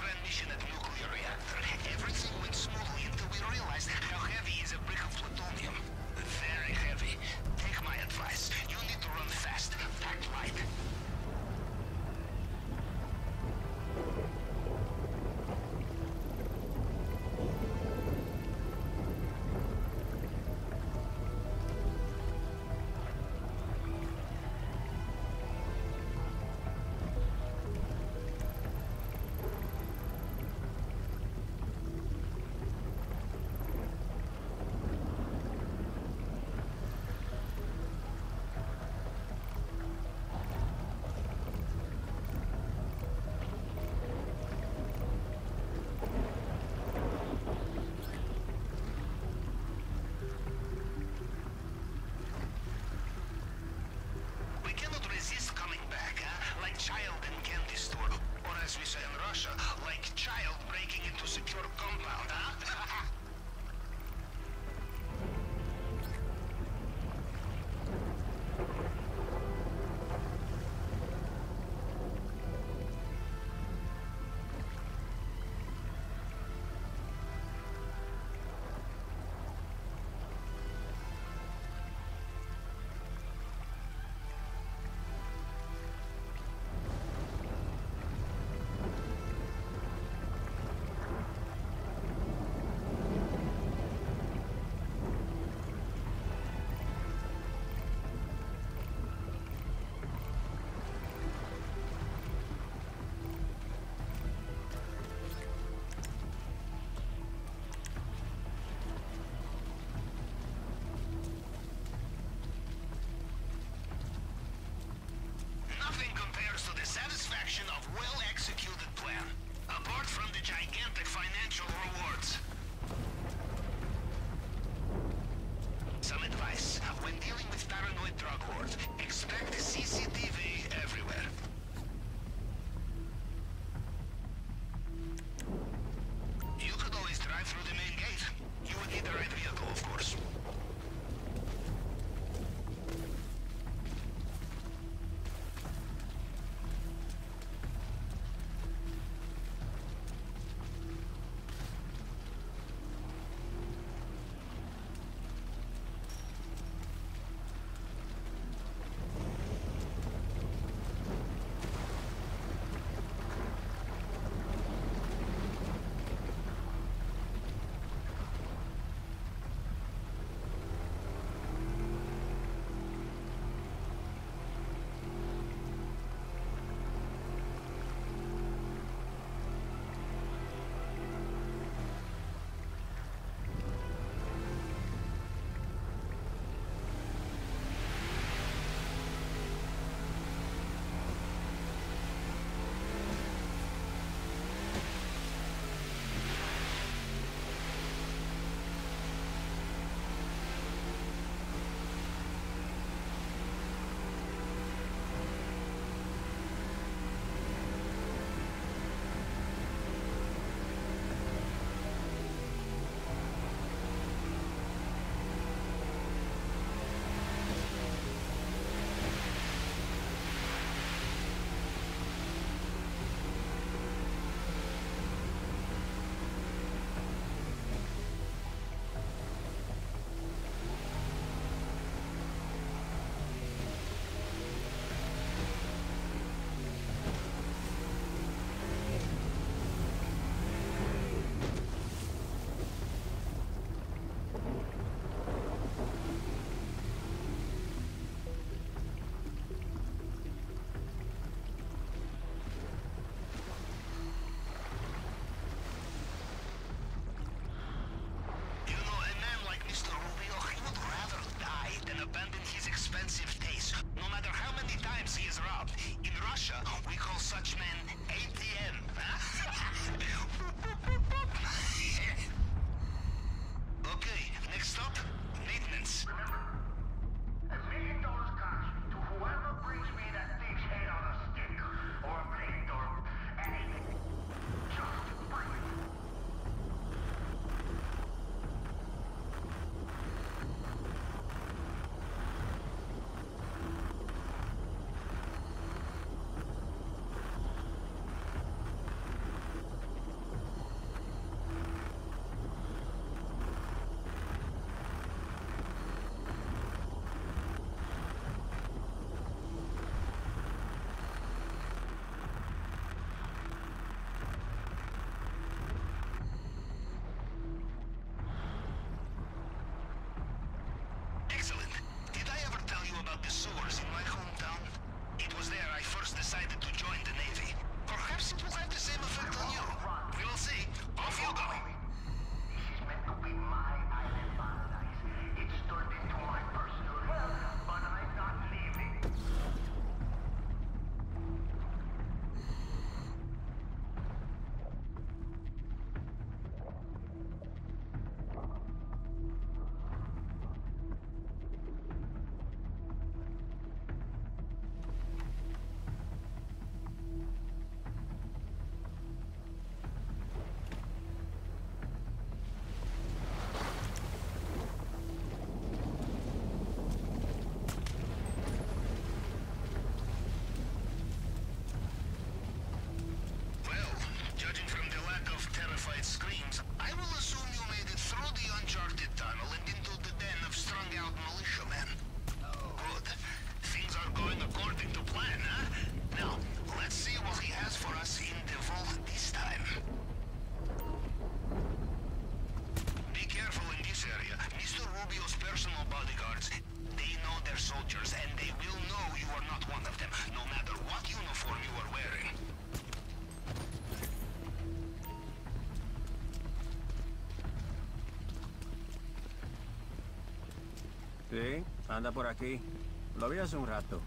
ran mission at nuclear reactor. Everything went smoothly until we realized how heavy is a brick of plutonium. Very heavy. Take my advice. You need to run fast. Pack light. Child in candy store. Or as we say in Russia, like child breaking into secure compound, Nothing to the satisfaction of well-executed plan, apart from the gigantic financial rewards. Some advice. When dealing with paranoid drug lords, expect CCTV militiamen. Oh, good. Things are going according to plan, huh? Now, let's see what he has for us in the vault this time. Sí, anda por aquí. Lo vi hace un rato.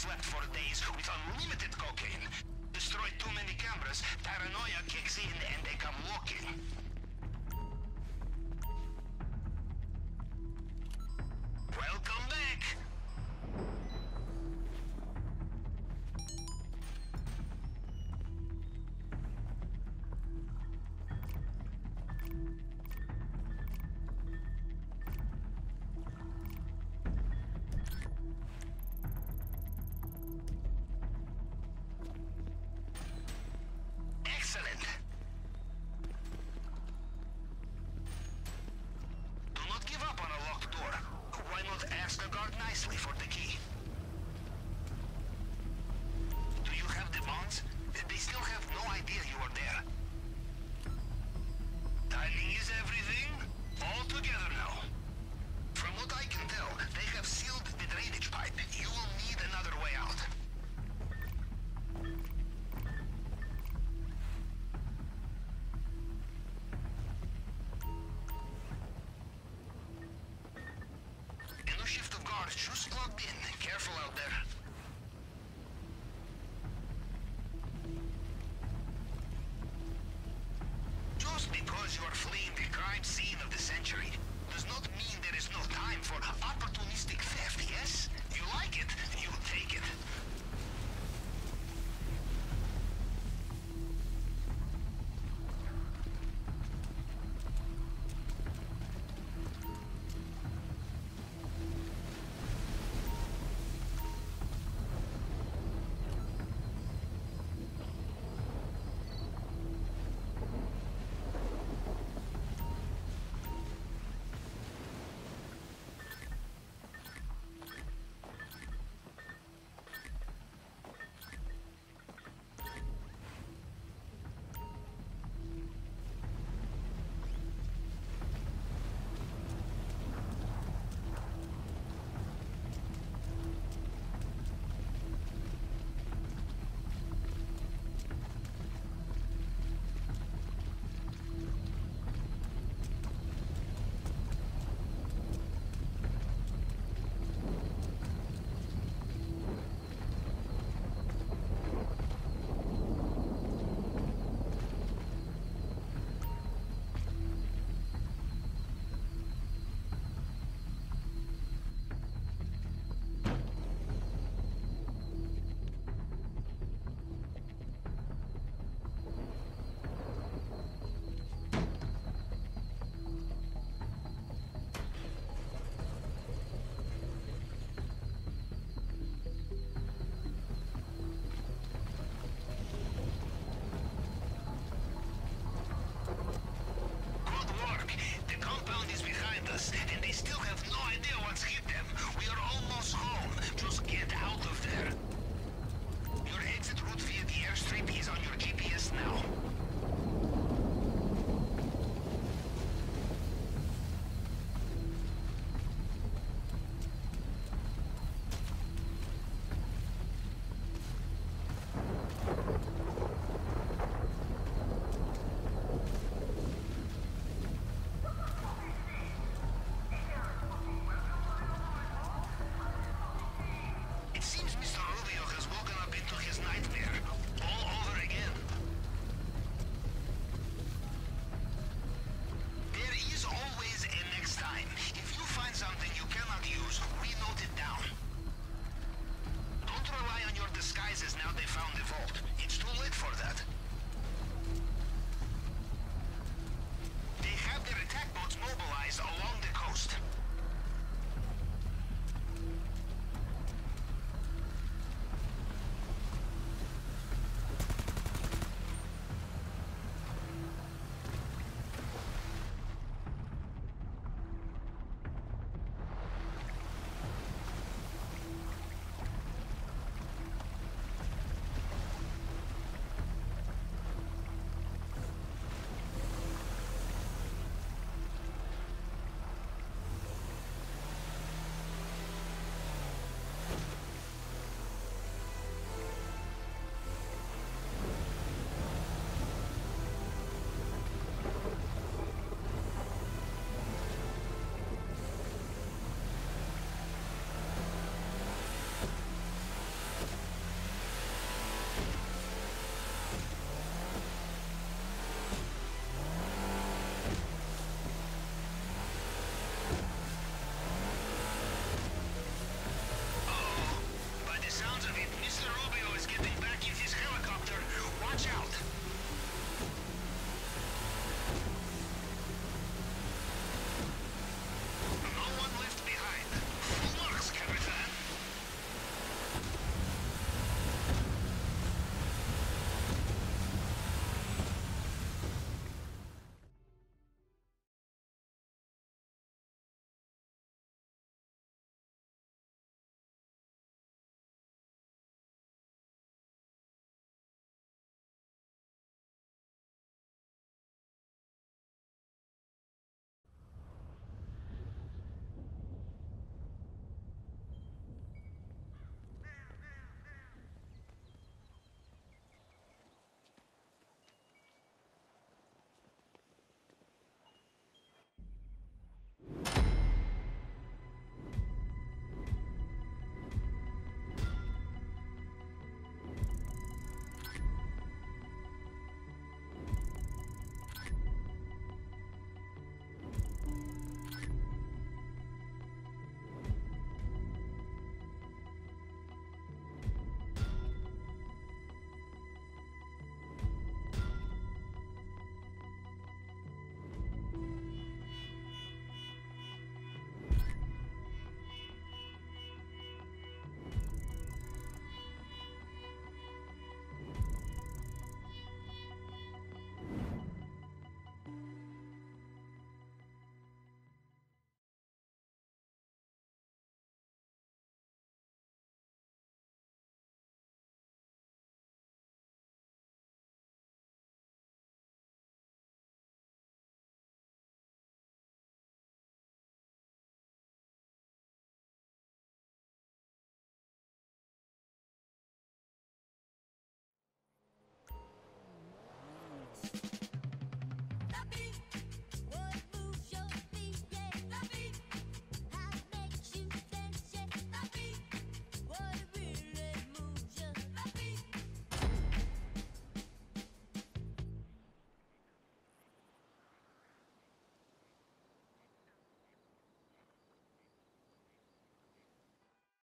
slept for days with unlimited cocaine. Destroyed too many cameras, paranoia kicks in and they come walking.